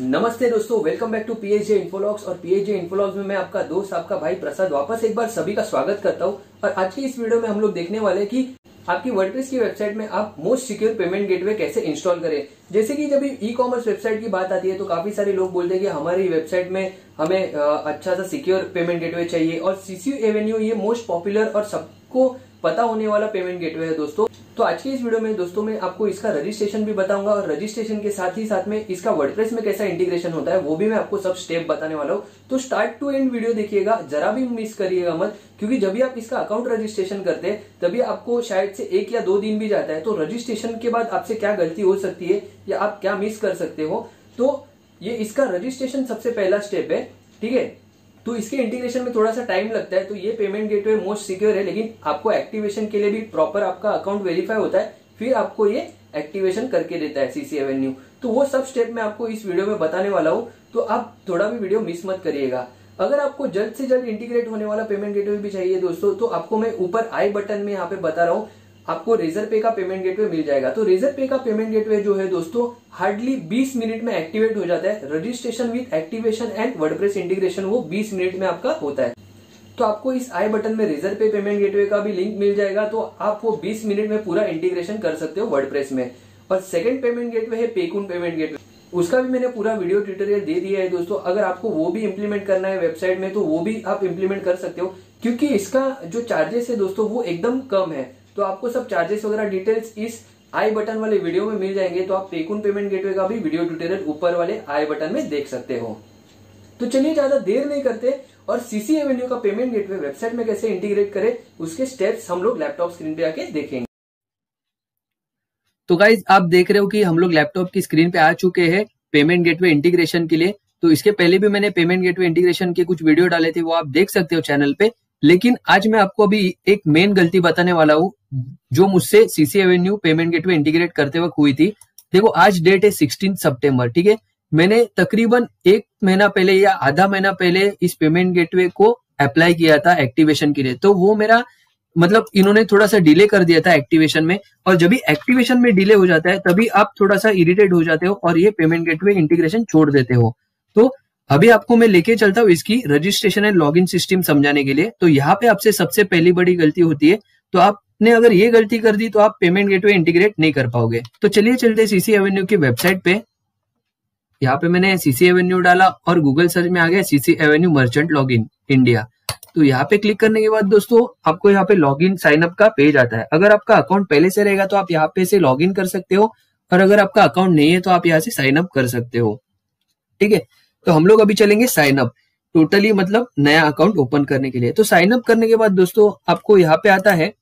नमस्ते दोस्तों welcome back to PHJ Infologs और पीएचजे इन्फोलॉग्स में मैं आपका दोस्त, आपका भाई प्रसाद वापस एक बार सभी का स्वागत करता हूँ। और आज की इस वीडियो में हम लोग देखने वाले कि आपकी वर्डप्रेस की वेबसाइट में आप मोस्ट सिक्योर पेमेंट गेटवे कैसे इंस्टॉल करें। जैसे कि जब ई कॉमर्स वेबसाइट की बात आती है तो काफ़ी सारे लोग बोलते हैं कि हमारी वेबसाइट में हमें अच्छा सा सिक्योर पेमेंट गेटवे चाहिए। और सीसीयू एवेन्यू ये मोस्ट पॉपुलर और सबको पता होने वाला पेमेंट गेटवे है दोस्तों। तो आज की इस वीडियो में दोस्तों मैं आपको इसका रजिस्ट्रेशन भी बताऊँगा और रजिस्ट्रेशन के साथ ही साथ में इसका वर्डप्रेस में कैसा इंटीग्रेशन होता है, वो भी मैं आपको सब स्टेप बताने वाला हूँ। तो स्टार्ट टू एंड वीडियो देखिएगा, जरा भी मिस करिएगा मत, क्योंकि जब भी आप इसका अकाउंट रजिस्ट्रेशन करते हैं, तभी आपको शायद से एक या दो दिन भी जाता है। तो रजिस्ट्रेशन के बाद आपसे क्या गलती हो सकती है, या आप क्या मिस कर सकते हो। तो ये इसका रजिस्ट्रेशन सबसे पहला स्टेप है, ठीक है? तो इसके इंटीग्रेशन में थोड़ा सा टाइम लगता है तो ये पेमेंट गेटवे मोस्ट सिक्योर है, लेकिन आपको एक्टिवेशन के लिए भी प्रॉपर आपका अकाउंट वेरीफाई होता है, फिर आपको ये एक्टिवेशन करके देता है सीसी एवेन्यू तो वो सब स्टेप मैं आपको इस वीडियो में बताने वाला हूँ तो आप थोड़ा भी वीडियो मिस मत करिएगा। अगर आपको जल्द से जल्द इंटीग्रेट होने वाला पेमेंट गेटवे भी चाहिए दोस्तों तो आपको मैं ऊपर आई बटन में यहाँ पे बता रहा हूँ आपको रेजर पे का पेमेंट गेटवे मिल जाएगा। तो रेजर पे का पेमेंट गेटवे जो है दोस्तों हार्डली 20 मिनट में एक्टिवेट हो जाता है। Registration with activation and WordPress integration वो 20 मिनट में आपका होता है। तो आपको इस आई बटन में रेजर पे पेमेंट गेटवे का भी लिंक मिल जाएगा। तो आप वो 20 मिनट में पूरा इंटीग्रेशन कर सकते हो वर्डप्रेस में। और सेकंड पेमेंट गेटवे है पेकून पेमेंट गेटवे उसका भी मैंने पूरा वीडियो ट्यूटोरियल दे दिया है दोस्तों। अगर आपको वो भी इम्प्लीमेंट करना है वेबसाइट में तो वो भी आप इम्प्लीमेंट कर सकते हो। क्योंकि इसका जो चार्जेस है दोस्तों, वो एकदम कम है। तो आपको सब चार्जेस वगैरह डिटेल्स इस आई बटन वाले वीडियो में मिल जाएँगे तो आप पेकुन पेमेंट गेटवे का भी वीडियो ट्यूटोरियल ऊपर वाले आई बटन में देख सकते हो। तो चलिए ज़्यादा देर नहीं करते और सीसी एवेन्यू का पेमेंट गेटवे वेबसाइट में कैसे इंटीग्रेट करें, उसके स्टेप्स हम लोग लैपटॉप स्क्रीन पे आके देखेंगे। तो गाइज़ आप देख रहे हो कि हम लोग लैपटॉप की स्क्रीन पे आ चुके हैं पेमेंट गेटवे इंटीग्रेशन के लिए। तो इसके पहले भी मैंने पेमेंट गेटवे इंटीग्रेशन के कुछ वीडियो डाले थे, वो आप देख सकते हो चैनल पे। लेकिन आज मैं आपको अभी एक मेन गलती बताने वाला हूँ, जो मुझसे CC Avenue payment gateway integrate करते वक्त हुई थी। देखो, आज डेट है सिक्सटीन सितंबर ठीक है? मैंने तकरीबन एक महीना पहले या आधा महीना पहले इस पेमेंट गेटवे को अप्लाई किया था एक्टिवेशन के लिए। तो वो मेरा मतलब इन्होंने थोड़ा सा डिले कर दिया था एक्टिवेशन में, और जब भी एक्टिवेशन में डिले हो जाता है, तभी आप थोड़ा सा इरिटेट हो जाते हो और ये पेमेंट गेटवे इंटीग्रेशन छोड़ देते हो। तो अभी आपको मैं लेके चलता हूँ इसकी रजिस्ट्रेशन एंड लॉगिन सिस्टम समझाने के लिए। तो यहाँ पे आपसे सबसे पहली बड़ी गलती होती है। तो आपने अगर ये गलती कर दी तो आप पेमेंट गेटवे इंटीग्रेट नहीं कर पाओगे। तो चलिए चलते सीसी एवेन्यू की वेबसाइट पे। यहाँ पे मैंने सीसी एवेन्यू डाला और गूगल सर्च में आ गया CC Avenue merchant log India तो यहाँ पे क्लिक करने के बाद दोस्तों, आपको यहाँ पे लॉग इन साइन अप का पेज आता है। अगर आपका अकाउंट पहले से रहेगा तो आप यहाँ पे से लॉग इन कर सकते हो। और अगर आपका अकाउंट नहीं है तो आप यहाँ से साइन अप कर सकते हो। ठीक है? तो हम लोग अभी चलेंगे साइन अप टोटली मतलब नया अकाउंट ओपन करने के लिए. तो साइन अप करने के बाद दोस्तों, आपको यहाँ पे आता है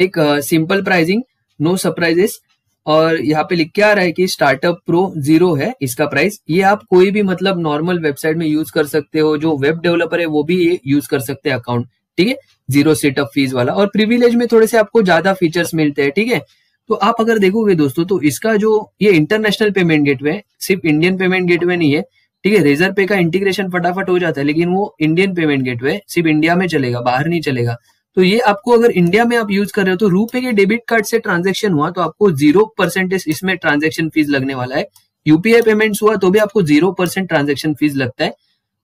एक सिंपल प्राइसिंग नो सरप्राइजेस और यहाँ पे लिख के आ रहा है कि स्टार्टअप प्रो ज़ीरो है इसका प्राइस ये आप कोई भी मतलब नॉर्मल वेबसाइट में यूज़ कर सकते हो, जो वेब डेवलपर है, वो भी ये यूज़ कर सकते हैं अकाउंट ठीक है? ज़ीरो सेटअप फ़ीस वाला. और प्रिविलेज में थोड़े से आपको ज़्यादा फीचर्स मिलते हैं, ठीक है? थीके? तो आप अगर देखोगे दोस्तों तो इसका जो ये इंटरनेशनल पेमेंट गेटवे सिर्फ़ इंडियन पेमेंट गेटवे नहीं है ठीक है रेजर पे का इंटीग्रेशन फटाफट हो जाता है, लेकिन वो इंडियन पेमेंट गेटवे सिर्फ़ इंडिया में चलेगा, बाहर नहीं चलेगा। तो ये आपको अगर इंडिया में आप यूज़ कर रहे हो तो रूपे के डेबिट कार्ड से ट्रांजेक्शन हुआ तो आपको ज़ीरो परसेंटेज इसमें ट्रांजेक्शन फ़ीस लगने वाला है। यूपीआई पेमेंट हुआ तो भी आपको ज़ीरो परसेंट ट्रांजेक्शन फ़ीस लगता है।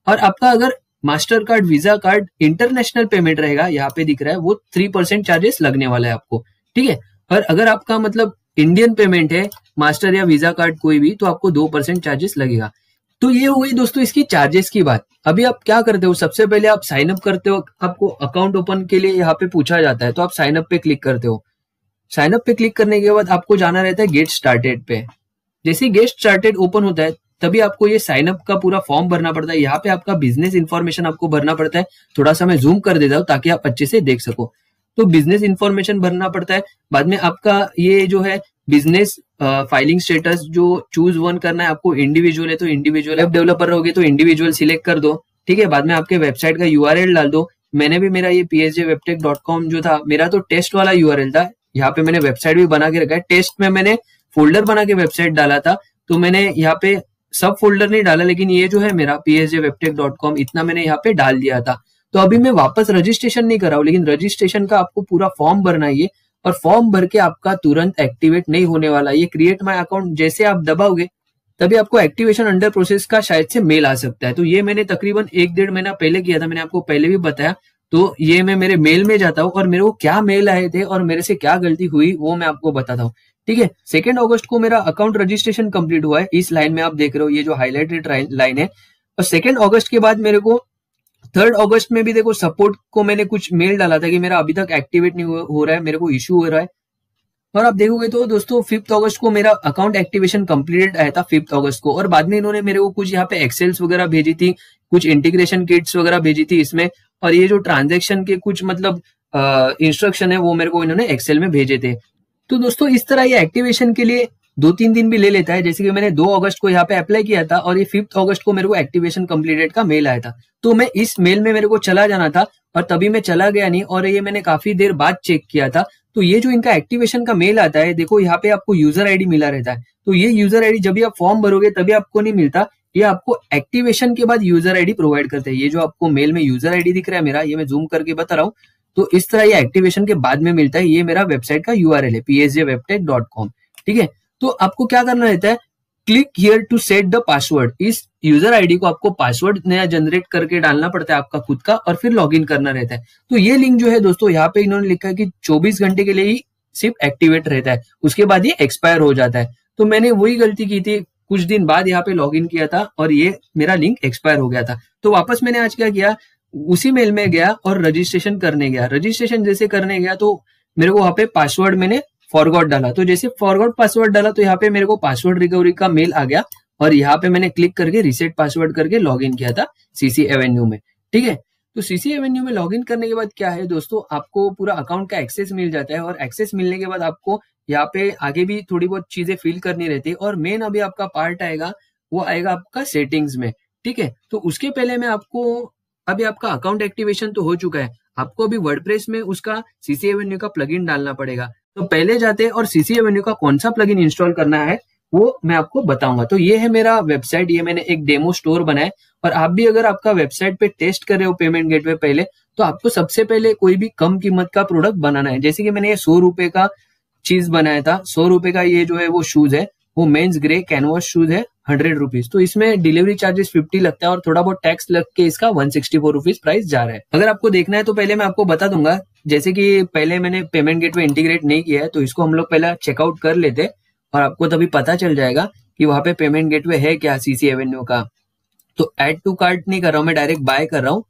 और आपका अगर Mastercard Visa card international payment रहेगा, यहाँ पे दिख रहा है, वो थ्री परसेंट चार्जेस लगने वाला है आपको। ठीक है? और अगर आपका मतलब इंडियन पेमेंट है मास्टर या वीज़ा कार्ड कोई भी तो आपको दो परसेंट चार्जेस लगेगा। तो ये हो गई दोस्तों इसकी चार्जेस की बात। अभी आप क्या करते हो, सबसे पहले आप साइन अप करते हो, आपको अकाउंट ओपन के लिए यहाँ पे पूछा जाता है तो आप साइन अप पे क्लिक करते हो। साइन अप पे क्लिक करने के बाद आपको जाना रहता है गेट स्टार्टेड पे। जैसे गेट स्टार्टेड ओपन होता है, तभी आपको ये साइन अप का पूरा फॉर्म भरना पड़ता है। यहाँ पे आपका बिज़नेस इन्फॉर्मेशन आपको भरना पड़ता है। थोड़ा सा मैं जूम कर देता हूँ ताकि आप अच्छे से देख सको। तो बिज़नेस इन्फॉर्मेशन भरना पड़ता है। बाद में आपका ये जो है बिज़नेस फाइलिंग स्टेटस जो चूज़ वन करना है, आपको इंडिविजुअल है तो इंडिविजुअल वेब डेवलपर रहोगे तो इंडिविजुअल सिलेक्ट कर दो। ठीक है? बाद में आपके वेबसाइट का यूआरएल डाल दो। मैंने भी मेरा ये पी कॉम जो था, मेरा तो टेस्ट वाला यूआरएल था। यहाँ पे मैंने वेबसाइट भी बना के रखा है। टेस्ट में मैंने फोल्डर बना के वेबसाइट डाला था। तो मैंने यहाँ पे सब फोल्डर नहीं डाला, लेकिन ये जो है मेरा पी इतना मैंने यहाँ पे डाल दिया था। तो अभी मैं वापस रजिस्ट्रेशन नहीं कर रहा हूँ लेकिन रजिस्ट्रेशन का आपको पूरा फॉर्म भरना है और फॉर्म भर के आपका तुरंत एक्टिवेट नहीं होने वाला। ये क्रिएट माई अकाउंट जैसे आप दबाओगे, तभी आपको एक्टिवेशन अंडर प्रोसेस का शायद से मेल आ सकता है। तो ये मैंने तकरीबन एक डेढ़ महीना पहले किया था, मैंने आपको पहले भी बताया। तो ये मैं मेरे मेल में जाता हूँ और मेरे को क्या मेल आए थे और मेरे से क्या गलती हुई, वो मैं आपको बताता हूँ। ठीक है सेकेंड ऑगस्ट को मेरा अकाउंट रजिस्ट्रेशन कंप्लीट हुआ है। इस लाइन में आप देख रहे हो, ये जो हाईलाइटेड लाइन है। और सेकेंड ऑगस्ट के बाद मेरे को थर्ड अगस्त में भी देखो सपोर्ट को मैंने कुछ मेल डाला था कि मेरा अभी तक एक्टिवेट नहीं हो रहा है, मेरे को इश्यू हो रहा है। और आप देखोगे तो दोस्तों फिफ्थ अगस्त को मेरा अकाउंट एक्टिवेशन कंप्लीटेड आया था फिफ्थ अगस्त को। और बाद में इन्होंने मेरे को कुछ यहाँ पे एक्सेल्स वगैरह भेजी थी, कुछ इंटीग्रेशन किट्स वगैरह भेजी थी इसमें। और ये जो ट्रांजेक्शन के कुछ मतलब इंस्ट्रक्शन है, वो मेरे को इन्होंने एक्सेल में भेजे थे। तो दोस्तों, इस तरह ये एक्टिवेशन के लिए दो तीन दिन भी ले लेता है। जैसे कि मैंने दो अगस्त को यहाँ पे अप्लाई किया था और ये फिफ्थ अगस्त को मेरे को एक्टिवेशन कंप्लीटेड का मेल आया था। तो मैं इस मेल में मेरे को चला जाना था और तभी मैं चला गया नहीं और ये मैंने काफ़ी देर बाद चेक किया था। तो ये जो इनका एक्टिवेशन का मेल आता है, देखो यहाँ पे आपको यूज़र आईडी मिला रहता है। तो ये यूज़र आईडी जब भी आप फॉर्म भरोगे तभी आपको नहीं मिलता। ये आपको एक्टिवेशन के बाद यूज़र आईडी प्रोवाइड करते हैं। ये जो आपको मेल में यूज़र आईडी दिख रहा है मेरा, ये मैं जूम करके बता रहा हूँ। तो इस तरह ये एक्टिवेशन के बाद में मिलता है। ये मेरा वेबसाइट का यूआरएल है पीएसजे ठीक है? तो आपको क्या करना रहता है? Click here to set the password इस यूज़र आईडी को आपको पासवर्ड नया जनरेट करके डालना पड़ता है आपका खुद का और फिर लॉगिन करना रहता है। तो ये लिंक जो है दोस्तों, यहाँ पे इन्होंने लिखा है कि 24 घंटे के लिए ही सिर्फ़ एक्टिवेट रहता है। उसके बाद ये एक्सपायर हो जाता है। तो मैंने वही गलती की थी, कुछ दिन बाद यहाँ पे लॉग किया था और ये मेरा लिंक एक्सपायर हो गया था। तो वापस मैंने आज क्या किया? उसी मेल में गया और रजिस्ट्रेशन करने गया। रजिस्ट्रेशन जैसे करने गया तो मेरे को वहाँ पे पासवर्ड मैंने फॉरगॉट डाला। तो जैसे फॉरगॉट पासवर्ड डाला तो यहाँ पे मेरे को पासवर्ड रिकवरी का मेल आ गया और यहाँ पे मैंने क्लिक करके रिसेट पासवर्ड करके लॉग इन किया था सीसी एवेन्यू में। ठीक है? तो सीसी एवेन्यू में लॉग इन करने के बाद क्या है दोस्तों? आपको पूरा अकाउंट का एक्सेस मिल जाता है और एक्सेस मिलने के बाद आपको यहाँ पे आगे भी थोड़ी बहुत चीज़ें फिल करनी रहती है और मेन अभी आपका पार्ट आएगा, वो आएगा आपका सेटिंग्स में। ठीक है? तो उसके पहले मैं आपको, अभी आपका अकाउंट एक्टिवेशन तो हो चुका है। आपको अभी वर्डप्रेस में उसका सीसी एवेन्यू का प्लगइन डालना पड़ेगा। तो पहले जाते हैं और सीसी एवेन्यू का कौन सा प्लगइन इंस्टॉल करना है, वो मैं आपको बताऊँगा। तो ये है मेरा वेबसाइट ये मैंने एक डेमो स्टोर बनाया और आप भी अगर आपका वेबसाइट पे टेस्ट कर रहे हो पेमेंट गेटवे पहले तो आपको सबसे पहले कोई भी कम कीमत का प्रोडक्ट बनाना है। जैसे कि मैंने ये सौ रुपए का चीज़ बनाया था, सौ रुपए का ये जो है वो शूज़ है, वो मेन्स ग्रे कैनवास शूज़ है हंड्रेड रुपीज़ तो इसमें डिलीवरी चार्जेस फिफ्टी लगता है और थोड़ा बहुत टैक्स लग के इसका one sixty four rupees price जा रहा है। अगर आपको देखना है तो पहले मैं आपको बता दूँगा, जैसे कि पहले मैंने पेमेंट गेट में इंटीग्रेट नहीं किया है तो इसको हम लोग पहले चेकआउट कर लेते और आपको तभी पता चल जाएगा कि वहाँ पे पेमेंट गेटवे है क्या सीसी एवेन्यू का। तो एड टू कार्ट नहीं कर रहा हूँ, मैं डायरेक्ट बाय कर रहा हूँ।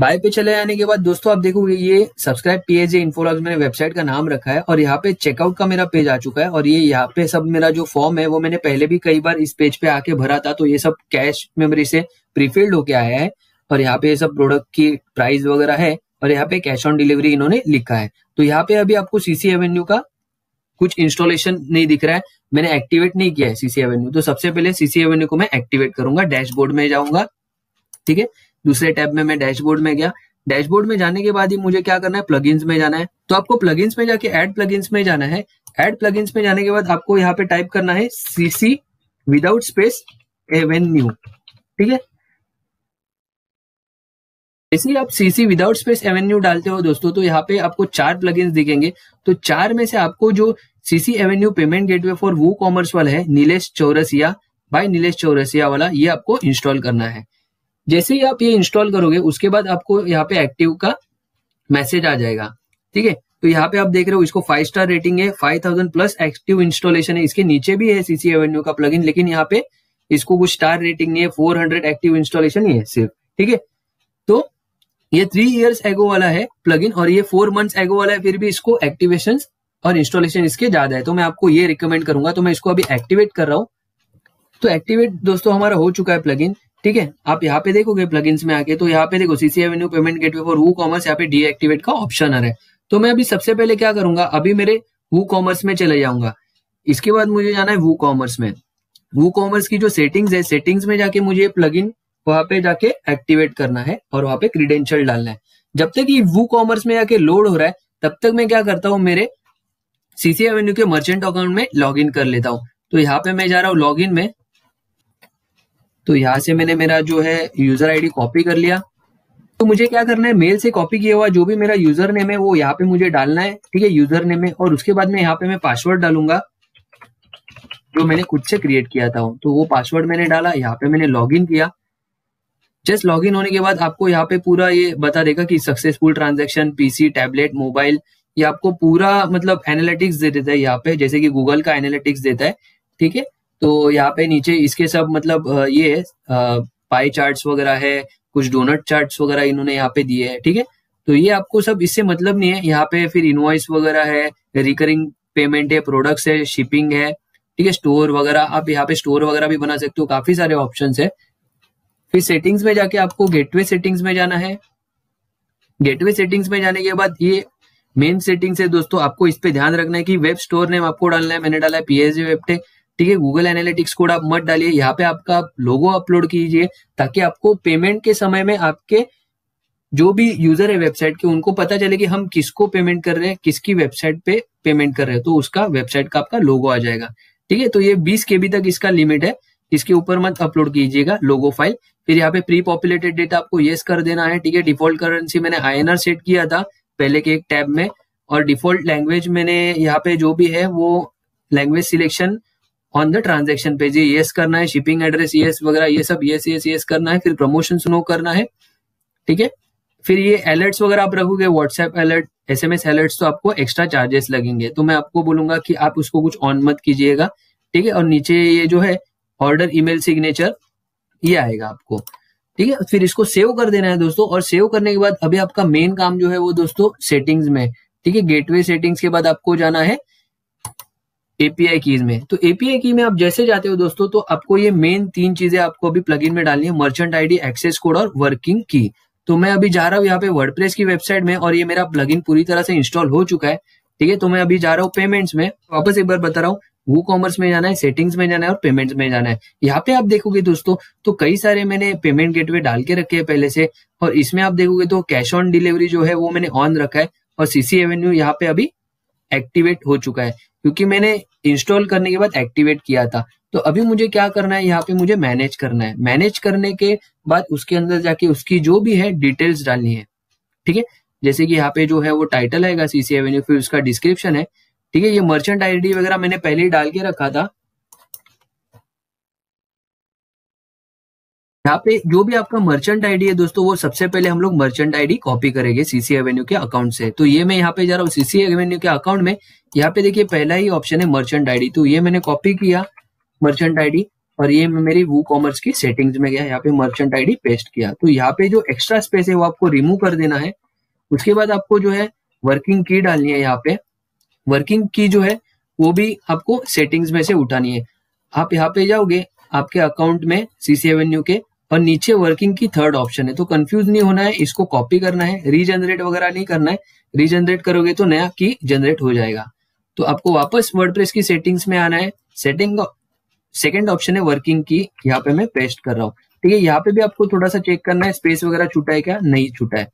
बाय पे चले जाने के बाद दोस्तों, आप देखोगे ये सब्सक्राइब पी पीएजे इन्फोलॉग्स मैंने वेबसाइट का नाम रखा है और यहाँ पे चेकआउट का मेरा पेज आ चुका है और ये यहाँ पे सब मेरा जो फॉर्म है, वो मैंने पहले भी कई बार इस पेज पे आके भरा था तो ये सब कैश मेमोरी से प्रीफिल्ड होके आया है और यहाँ पे ये सब प्रोडक्ट की प्राइस वगैरह है और यहाँ पे कैश ऑन डिलीवरी इन्होंने लिखा है। तो यहाँ पे अभी आपको सीसी एवेन्यू का कुछ इंस्टॉलेशन नहीं दिख रहा है, मैंने एक्टिवेट नहीं किया है सीसी एवेन्यू तो सबसे पहले सीसी एवेन्यू को मैं एक्टिवेट करूँगा डैशबोर्ड में जाऊँगा, ठीक है? दूसरे टैब में मैं डैशबोर्ड में गया। डैशबोर्ड में जाने के बाद ही मुझे क्या करना है? प्लगइन्स में जाना है। तो आपको प्लगइन्स में जाके एड प्लगइन्स में जाना है। एड प्लगइन्स में जाने के बाद आपको यहाँ पे टाइप करना है सीसी विदाउट स्पेस एवेन्यू ठीक है? जैसे आप सीसी विदाउट स्पेस एवेन्यू डालते हो दोस्तों तो यहाँ पे आपको चार प्लगइन्स दिखेंगे। तो चार में से आपको जो CCAvenue payment gateway for WooCommerce वाला है, नीलेश चौरसिया बाय नीलेश चौरसिया वाला, ये आपको इंस्टॉल करना है। जैसे ही आप ये इंस्टॉल करोगे, उसके बाद आपको यहाँ पे एक्टिव का मैसेज आ जाएगा। ठीक है? तो यहाँ पे आप देख रहे हो, इसको फाइव स्टार रेटिंग है five thousand plus active installation है। इसके नीचे भी है सीसी एवेन्यू का प्लगइन लेकिन यहाँ पे इसको कुछ स्टार रेटिंग नहीं है फोर हंड्रेड एक्टिव इंस्टॉलेशन ही है सिर्फ़। ठीक है? तो ये थ्री इयर्स एगो वाला है प्लगइन और ये फोर मंथ्स एगो वाला है, फिर भी इसको एक्टिवेशन और इंस्टॉलेशन इसके ज़्यादा है। तो मैं आपको ये रिकमेंड करूँगा। तो मैं इसको अभी एक्टिवेट कर रहा हूँ। तो एक्टिवेट दोस्तों, हमारा हो चुका है प्लगइन ठीक है? आप यहाँ पे देखोगे प्लगइन्स में आके तो यहाँ पे देखो CCAvenue payment gateway for WooCommerce यहाँ पे डीएक्टिवेट का ऑप्शन आ रहा है। तो मैं अभी सबसे पहले क्या करूँगा? अभी मेरे वू कॉमर्स में चले जाऊँगा। इसके बाद मुझे जाना है वू कॉमर्स में। वू कॉमर्स की जो सेटिंग्स है सेटिंग्स में जाके मुझे प्लगइन वहाँ पे जाके एक्टिवेट करना है और वहाँ पे क्रीडेंशियल डालना है। जब तक ये वू कॉमर्स में जाके लोड हो रहा है, तब तक मैं क्या करता हूँ, मेरे सीसी एवेन्यू के मर्चेंट अकाउंट में लॉग कर लेता हूँ। तो यहाँ पे मैं जा रहा हूँ लॉग में। तो यहाँ से मैंने मेरा जो है यूज़र आईडी कॉपी कर लिया। तो मुझे क्या करना है? मेल से कॉपी किया हुआ जो भी मेरा यूज़र नेम है, वो यहाँ पे मुझे डालना है, ठीक है? यूज़र नेम है और उसके बाद में यहाँ पे मैं पासवर्ड डालूँगा, जो मैंने खुद से क्रिएट किया था। तो वो पासवर्ड मैंने डाला, यहाँ पे मैंने लॉग किया। जस्ट लॉग होने के बाद आपको यहाँ पे पूरा ये बता देगा कि successful transaction PC tablet mobile ये आपको पूरा मतलब एनालिटिक्स दे देता है यहाँ पे, जैसे कि गूगल का एनालिटिक्स देता है, ठीक है? तो यहाँ पे नीचे इसके सब मतलब ये है पाई चार्ट्स वगैरह है, कुछ डोनट चार्ट्स वगैरह इन्होंने यहाँ पे दिए है, ठीक है? तो ये आपको सब इससे मतलब नहीं है, यहाँ पे फिर इनवॉइस वगैरह है रिकरिंग पेमेंट है प्रोडक्ट्स है शिपिंग है, ठीक है? स्टोर वगैरह, आप यहाँ पे स्टोर वगैरह भी बना सकते हो, काफ़ी सारे ऑप्शन है। फिर सेटिंग्स में जाके आपको गेटवे सेटिंग्स में जाना है। गेटवे सेटिंग्स में जाने के बाद ये मेन सेटिंग्स है, दोस्तों, आपको इस पे ध्यान रखना है कि वेब स्टोर नेम आपको डालना है, मैंने डाला है पीएचडी वेबटेक ठीक है गूगल एनालिटिक्स कोड आप मत डालिए, यहाँ पे आपका लोगो अपलोड कीजिए, ताकि आपको पेमेंट के समय में आपके जो भी यूज़र है वेबसाइट के, उनको पता चले कि हम किसको पेमेंट कर रहे हैं, किसकी वेबसाइट पे पेमेंट कर रहे हैं तो उसका वेबसाइट का आपका लोगो आ जाएगा। ठीक है तो ये बीस के तक इसका लिमिट है, इसके ऊपर मत अपलोड कीजिएगा लोगो फ़ाइल फिर यहाँ पे प्री पॉपुलेटेड डेटा आपको येस कर देना है, ठीक है डिफ़ॉल्ट करेंसी मैंने आई सेट किया था, पहले के एक टैब में, और डिफ़ॉल्ट लैंग्वेज मैंने यहाँ पे जो भी है, वो language selection on the transaction page ये येस करना है शिपिंग एड्रेस येस वगैरह, ये सब येस येस येस करना है, फिर प्रमोशन नो करना है, ठीक है? फिर ये अलर्ट्स वगैरह आप रखोगे WhatsApp alert S M S alert तो आपको एक्स्ट्रा चार्जेस लगेंगे। तो मैं आपको बोलूँगा कि आप उसको कुछ ऑन मत कीजिएगा, ठीक है? और नीचे ये जो है ऑर्डर ईमेल सिग्नेचर ये आएगा आपको, ठीक है? फिर इसको सेव कर देना है दोस्तों, और सेव करने के बाद अभी आपका मेन काम जो है वो दोस्तों सेटिंग्स में ठीक है? गेटवे सेटिंग्स के बाद आपको जाना है एपीआई कीज में। तो एपीआई की में आप जैसे जाते हो दोस्तों तो आपको ये मेन तीन चीज़ें आपको अभी प्लगइन में डालनी है मर्चेंट आईडी एक्सेस कोड और वर्किंग की तो मैं अभी जा रहा हूँ यहाँ पे वर्डप्रेस की वेबसाइट में और ये मेरा प्लगइन पूरी तरह से इंस्टॉल हो चुका है, ठीक है? तो मैं अभी जा रहा हूँ पेमेंट्स में। वापस एक बार बता रहा हूँ वो कॉमर्स में जाना है सेटिंग्स में जाना है और पेमेंट्स में जाना है। यहाँ पे आप देखोगे दोस्तों तो कई सारे मैंने पेमेंट गेटवे डाल के रखे हैं पहले से, और इसमें आप देखोगे तो कैश ऑन डिलीवरी जो है वो मैंने ऑन रखा है, और सीसी एवेन्यू यहाँ पे अभी एक्टिवेट हो चुका है। क्योंकि मैंने इंस्टॉल करने के बाद एक्टिवेट किया था। तो अभी मुझे क्या करना है? यहाँ पे मुझे मैनेज करना है। मैनेज करने के बाद उसके अंदर जाके उसकी जो भी है डिटेल्स डालनी है। ठीक है? जैसे कि यहाँ पे जो है वो टाइटल आएगा सीसी एवेन्यू फिर उसका डिस्क्रिप्शन है। ठीक है? ये मर्चेंट आईडी वगैरह मैंने पहले ही डाल के रखा था। यहाँ पे जो भी आपका मर्चेंट आईडी है दोस्तों, वो सबसे पहले हम लोग मर्चेंट आईडी कॉपी करेंगे सीसी एवेन्यू के अकाउंट से। तो ये मैं यहाँ पे जा रहा हूँ सीसी एवेन्यू के अकाउंट में। यहाँ पे देखिए पहला ही ऑप्शन है मर्चेंट आईडी तो ये मैंने कॉपी किया मर्चेंट आईडी और ये मेरी वो कॉमर्स की सेटिंग्स में गया, यहाँ पे मर्चेंट आईडी पेस्ट किया। तो यहाँ पे जो एक्स्ट्रा स्पेस है वो आपको रिमूव कर देना है। उसके बाद आपको जो है वर्किंग की डालनी है यहाँ पे। वर्किंग की जो है, वो भी आपको सेटिंग्स में से उठानी है। आप यहाँ पे जाओगे, आपके अकाउंट में सीसी एवेन्यू के और नीचे वर्किंग की थर्ड ऑप्शन है। तो कंफ्यूज नहीं होना है, इसको कॉपी करना है रीजनरेट वगैरह नहीं करना है। रीजनरेट करोगे तो नया की जनरेट हो जाएगा। तो आपको वापस वर्डप्रेस की सेटिंग्स में आना है। सेटिंग सेकेंड ऑप्शन है वर्किंग की। यहाँ पे मैं पेस्ट कर रहा हूँ। ठीक है, यहाँ पे भी आपको थोड़ा सा चेक करना है स्पेस वगैरह छूटा है क्या? नहीं छूटा है।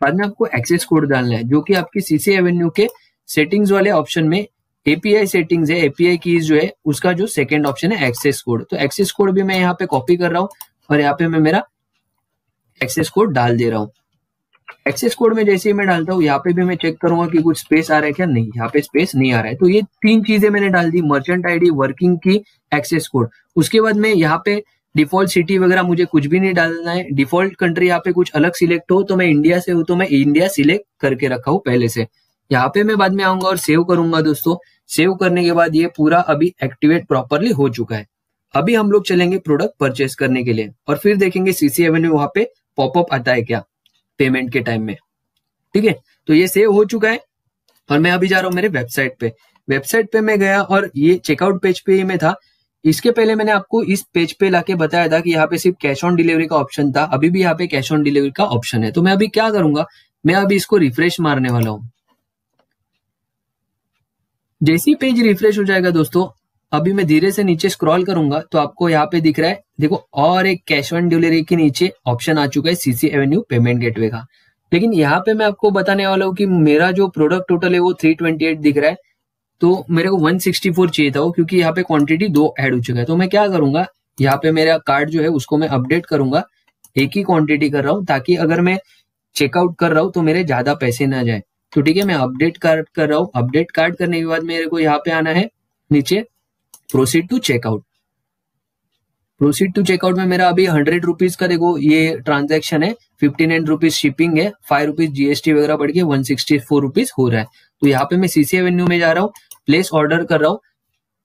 बाद में आपको एक्सेस कोड डालना है, जो कि आपकी सीसी एवेन्यू के सेटिंग्स वाले ऑप्शन में एपीआई सेटिंग्स है। एपीआई कीज जो है, उसका जो सेकंड ऑप्शन है एक्सेस कोड तो एक्सेस कोड भी मैं यहाँ पे कॉपी कर रहा हूँ। और यहाँ पे मैं मेरा एक्सेस कोड डाल दे रहा हूँ। एक्सेस कोड में जैसे ही मैं डालता हूँ, यहाँ पे भी मैं चेक करूँगा कि कुछ स्पेस आ रहा है क्या? नहीं, यहाँ पे स्पेस नहीं आ रहा है। तो ये तीन चीज़ें मैंने डाल दी merchant ID working key access code उसके बाद में यहाँ पे डिफ़ॉल्ट सिटी वगैरह मुझे कुछ भी नहीं डालना है। डिफ़ॉल्ट कंट्री यहाँ पे कुछ अलग सिलेक्ट हो तो मैं इंडिया से हूँ तो मैं इंडिया सिलेक्ट करके रखा हूँ पहले से। यहाँ पे मैं बाद में आऊँगा और सेव करूँगा दोस्तों। सेव करने के बाद ये पूरा अभी एक्टिवेट प्रॉपरली हो चुका है। अभी हम लोग चलेंगे प्रोडक्ट परचेस करने के लिए और फिर देखेंगे सीसी एवेन्यू वहाँ पे पॉपअप आता है क्या पेमेंट के टाइम में। ठीक है? तो ये सेव हो चुका है और मैं अभी जा रहा हूँ मेरे वेबसाइट पे। वेबसाइट पे मैं गया और ये चेकआउट पेज पे ही मैं था। इसके पहले मैंने आपको इस पेज पे लाके बताया था कि यहाँ पे सिर्फ़ कैश ऑन डिलीवरी का ऑप्शन था। अभी भी यहाँ पे कैश ऑन डिलीवरी का ऑप्शन है। तो मैं अभी क्या करूँगा? मैं अभी इसको रिफ्रेश मारने वाला हूँ। जैसे पेज रिफ्रेश हो जाएगा दोस्तों अभी मैं धीरे से नीचे स्क्रॉल करूँगा तो आपको यहाँ पे दिख रहा है, देखो, और एक कैश ऑन डिलीवरी के नीचे ऑप्शन आ चुका है सीसी एवेन्यू पेमेंट गेटवे का। लेकिन यहाँ पे मैं आपको बताने वाला हूँ कि मेरा जो प्रोडक्ट टोटल है वो 328 दिख रहा है तो मेरे को 164 चाहिए था वो, क्योंकि यहाँ पे क्वांटिटी दो ऐड हो चुका है। तो मैं क्या करूँगा, यहाँ पे मेरा कार्ड जो है उसको मैं अपडेट करूँगा, एक ही क्वांटिटी कर रहा हूँ, ताकि अगर मैं चेकआउट कर रहा हूँ तो मेरे ज़्यादा पैसे ना जाए। तो ठीक है, मैं अपडेट कार्ड कर रहा हूँ। अपडेट कार्ड करने के बाद मेरे को यहाँ पे आना है, नीचे। Proceed to checkout proceed to checkout में मेरा अभी हंड्रेड रुपीज़ का देखो, ये ट्रांजेक्शन है फिफ्टी नाइन रुपीज़ शिपिंग है फाइव रुपीज़ जीएसटी वगैरह बढ़ के वन सिक्सटी फोर रुपीज़ हो रहा है। तो यहाँ पे मैं सीसी एवेन्यू में जा रहा हूँ प्लेस ऑर्डर कर रहा हूँ।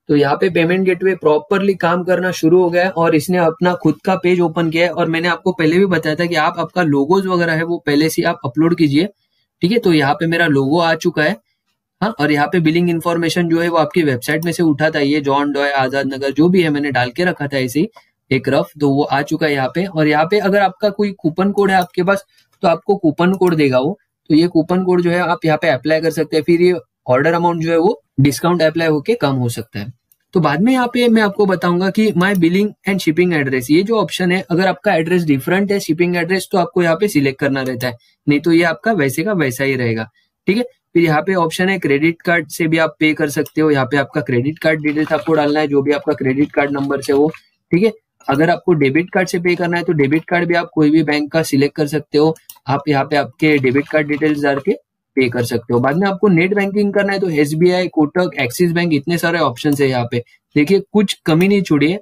तो यहाँ पे पेमेंट गेटवे प्रॉपरली काम करना शुरू हो गया है और इसने अपना खुद का पेज ओपन किया है और मैंने आपको पहले भी बताया था कि आप आपका लोगोज वगैरह है, वो पहले से आप अपलोड कीजिए। ठीक है तो यहाँ पे मेरा लोगो आ चुका है। हाँ और यहाँ पे बिलिंग इन्फॉर्मेशन जो है वो आपकी वेबसाइट में से उठा था, ये जॉन डॉय आज़ाद नगर जो भी है मैंने डाल के रखा था ऐसे एक रफ तो वो आ चुका है यहाँ पे। और यहाँ पे अगर आपका कोई कूपन कोड है आपके पास तो आपको कूपन कोड देगा वो। तो ये कूपन कोड जो है, आप यहाँ पे अप्लाई कर सकते हैं। फिर ये ऑर्डर अमाउंट जो है वो डिस्काउंट अप्लाई होके कम हो सकता है। तो बाद में यहाँ पे मैं आपको बताऊँगा कि my billing and shipping address ये जो ऑप्शन है, अगर आपका एड्रेस डिफरेंट है शिपिंग एड्रेस तो आपको यहाँ पे सिलेक्ट करना रहता है। नहीं तो ये आपका वैसे का वैसा ही रहेगा। ठीक है? फिर यहाँ पे ऑप्शन है क्रेडिट कार्ड से भी आप पे कर सकते हो। यहाँ पे आपका क्रेडिट कार्ड डिटेल्स आपको डालना है, जो भी आपका क्रेडिट कार्ड नंबर से वो, ठीक है? अगर आपको डेबिट कार्ड से पे करना है तो डेबिट कार्ड भी आप कोई भी बैंक का सिलेक्ट कर सकते हो। आप यहाँ पे आपके डेबिट कार्ड डिटेल्स डाल के पे कर सकते हो। बाद में आपको नेट बैंकिंग करना है तो S B I Kotak Axis bank इतने सारे ऑप्शन है यहाँ पे। देखिए, कुछ कमी नहीं छोड़ी है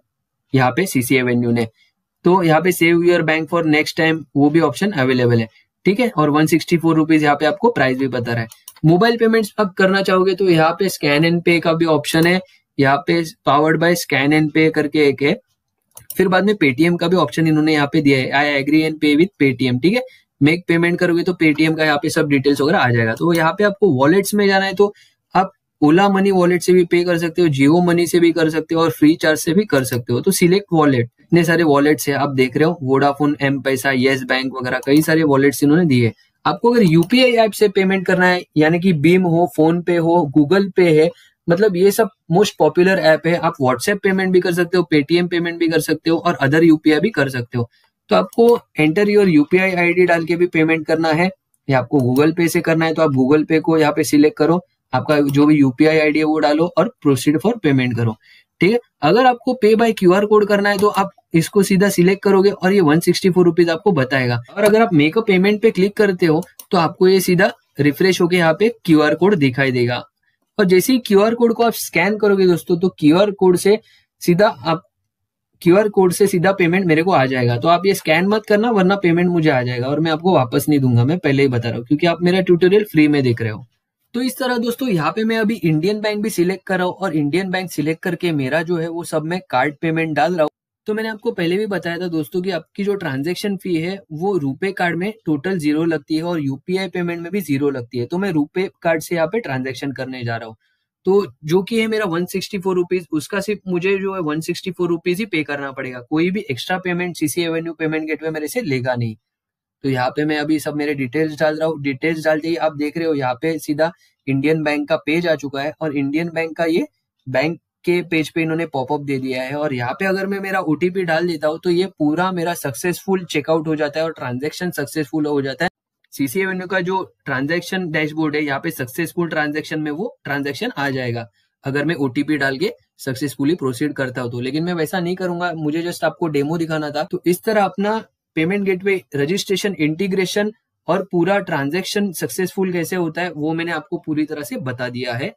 यहाँ पे सीसी एवेन्यू ने। तो यहाँ पे save your bank for next time वो भी ऑप्शन अवेलेबल है, ठीक है? और वन सिक्सटी फोर रुपीज़ यहाँ पे आपको प्राइस भी बता रहा है। मोबाइल पेमेंट्स आप करना चाहोगे तो यहाँ पे स्कैन एंड पे का भी ऑप्शन है। यहाँ पे पावर्ड बाय स्कैन एंड पे करके एक है। फिर बाद में पेटीएम का भी ऑप्शन इन्होंने यहाँ पे दिया है। I agree and pay with Paytm ठीक है? मेक पेमेंट करोगे तो पेटीएम का यहाँ पे सब डिटेल्स वगैरह आ जाएगा। तो यहाँ पे आपको वॉलेट्स में जाना है तो आप ओला मनी वॉलेट से भी पे कर सकते हो जियो मनी से भी कर सकते हो और फ्री चार्ज से भी कर सकते हो। तो सिलेक्ट वॉलेट इतने सारे वॉलेट्स है। आप देख रहे हो Vodafone M Pesa Yes Bank वगैरह कई सारे वॉलेट्स इन्होंने दिए। आपको अगर यूपीआई ऐप से पेमेंट करना है, यानी कि बीम हो फ़ोन पे हो गूगल पे है मतलब ये सब मोस्ट पॉपुलर ऐप है, आप व्हाट्सएप पेमेंट भी कर सकते हो पेटीएम पेमेंट भी कर सकते हो, और अदर यूपीआई भी कर सकते हो। तो आपको एंटर योर यूपीआई आईडी डाल के भी पेमेंट करना है, या आपको गूगल पे से करना है तो आप गूगल पे को यहाँ पे सिलेक्ट करो, आपका जो भी यूपीआई आईडी है वो डालो और प्रोसीड फॉर पेमेंट करो। ठीक है? अगर आपको पे बाय क्यूआर कोड करना है तो आप इसको सीधा सिलेक्ट करोगे और ये वन सिक्सटी फोर रुपीज़ आपको बताएगा। और अगर आप मेकअप पेमेंट पे क्लिक करते हो तो आपको ये सीधा रिफ्रेश होके यहाँ पे क्यूआर कोड दिखाई देगा। और जैसे ही क्यूआर कोड को आप स्कैन करोगे दोस्तों तो क्यूआर कोड से सीधा आप क्यूआर कोड से सीधा पेमेंट मेरे को आ जाएगा। तो आप ये स्कैन मत करना, वरना पेमेंट मुझे आ जाएगा और मैं आपको वापस नहीं दूँगा। मैं पहले ही बता रहा हूँ, क्योंकि आप मेरा ट्यूटोरियल फ्री में देख रहे हो। तो इस तरह दोस्तों, यहाँ पे मैं अभी इंडियन बैंक भी सिलेक्ट कर रहा हूँ और इंडियन बैंक सिलेक्ट करके मेरा जो है वो सब मैं कार्ड पेमेंट डाल रहा हूँ। तो मैंने आपको पहले भी बताया था दोस्तों कि आपकी जो ट्रांजेक्शन फ़ी है, वो रुपए कार्ड में टोटल ज़ीरो लगती है और यूपीआई पेमेंट में भी ज़ीरो लगती है। तो मैं रुपए कार्ड से यहाँ पे ट्रांजेक्शन करने जा रहा हूँ। तो जो कि है मेरा वन सिक्सटी फोर रुपीज़ उसका सिर्फ़ मुझे जो है वन सिक्सटी फोर ही पे करना पड़ेगा। कोई भी extra payment CCAvenue payment gateway मेरे से लेगा नहीं। तो यहाँ पे मैं अभी सब मेरे डिटेल्स डाल रहा हूँ। डिटेल्स डालते ही आप देख रहे हो, यहाँ पे सीधा इंडियन बैंक का पेज आ चुका है और इंडियन बैंक का ये बैंक के पेज पे इन्होंने पॉपअप दे दिया है। और यहाँ पे अगर मैं मेरा ओटीपी डाल देता हूँ तो ये पूरा मेरा सक्सेसफुल चेकआउट हो जाता है और ट्रांजेक्शन सक्सेसफुल हो जाता है। सीसी एवेन्यू का जो ट्रांजेक्शन डैशबोर्ड है, यहाँ पे सक्सेसफुल ट्रांजेक्शन में वो ट्रांजेक्शन आ जाएगा। अगर मैं ओटीपी डाल के सक्सेसफुली प्रोसीड करता हूँ तो। लेकिन मैं वैसा नहीं करूँगा, मुझे जस्ट आपको डेमो दिखाना था। तो इस तरह अपना पेमेंट गेटवे, रजिस्ट्रेशन, इंटीग्रेशन और पूरा ट्रांजेक्शन सक्सेसफुल कैसे होता है, वो मैंने आपको पूरी तरह से बता दिया है।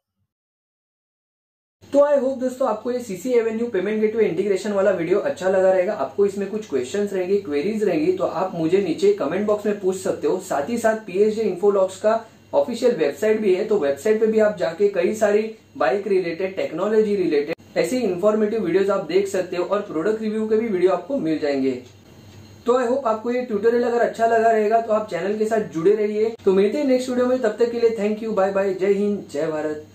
तो आई होप दोस्तों आपको ये CC Avenue payment gateway integration वाला वीडियो अच्छा लगा रहेगा। आपको इसमें कुछ क्वेश्चंस रहेंगे क्वेरीज रहेंगी तो आप मुझे नीचे कमेंट बॉक्स में पूछ सकते हो। साथ ही साथ पीएचजे इन्फोलॉक्स का ऑफिशियल वेबसाइट भी है तो वेबसाइट पे भी आप जाके कई सारी बाइक रिलेटेड टेक्नोलॉजी रिलेटेड ऐसी इन्फॉर्मेटिव वीडियोस आप देख सकते हो और प्रोडक्ट रिव्यू के भी वीडियो आपको मिल जाएँगे। तो आई होप आपको ये ट्यूटोरियल अगर अच्छा लगा रहेगा तो आप चैनल के साथ जुड़े रहिए। तो मिलते हैं नेक्स्ट वीडियो में, तब तक के लिए थैंक यू बाय बाय जय हिंद, जय भारत।